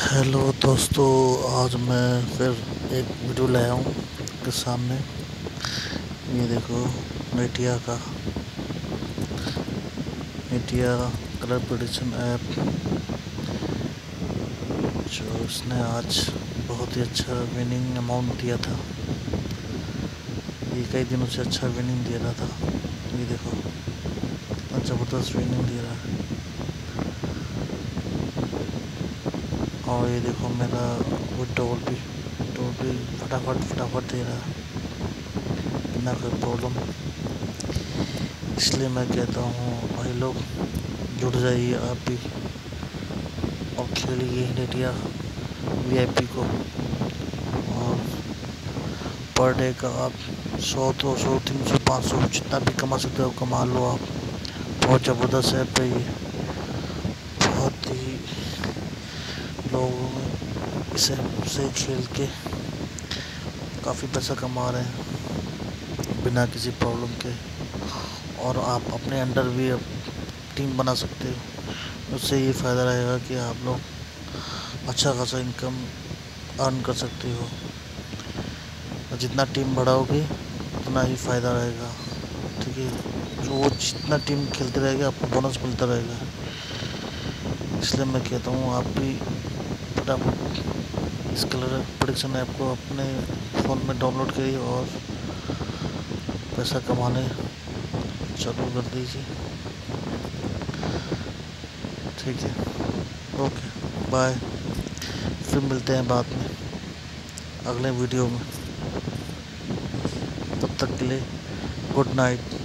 Hello दोस्तों, आज मैं फिर एक वीडियो लाया हूँ के सामने। ये देखो नेटिया का। नेटिया कलर प्रोडिक्शन ऐप जो इसने आज बहुत ही अच्छा विनिंग अमाउंट दिया था। ये कई दिनों से अच्छा विनिंग दे रहा था। ये देखो ज़बरदस्त विनिंग दे रहा है। और ये देखो मेरा वो डोल भी डोल भी फटाफट फटाफट दे रहा है। बिना कोई प्रॉब्लम इसलिए मैं कहता हूँ, भाई लोग, जुड़ जाइए आप भी और खेलिए इंडिया वीआईपी को। और पर डे का आप सौ, दो सौ, तीन सौ, पाँच सौ जितना भी कमा सकते हो, कमा लो आप। बहुत ज़बरदस्त ऐप है ये बहुत ही लोग इसे से खेल के काफ़ी पैसा कमा रहे हैं, बिना किसी प्रॉब्लम के। और आप अपने अंडर भी टीम बना सकते हो। उससे ये फ़ायदा रहेगा कि आप लोग अच्छा खासा इनकम अर्न कर सकते हो। जितना टीम बढ़ाओगे, उतना ही फ़ायदा रहेगा। ठीक है? जो वो जितना टीम खेलते रहेगा, आपको बोनस मिलता रहेगा। इसलिए मैं कहता हूँ, आप भी फटाफट इस कलर प्रोडक्शन ऐप को अपने फ़ोन में डाउनलोड करिए और पैसा कमाने चालू कर दीजिए। ठीक है। ओके बाय फिर मिलते हैं बाद में, अगले वीडियो में। तब तक के लिए गुड नाइट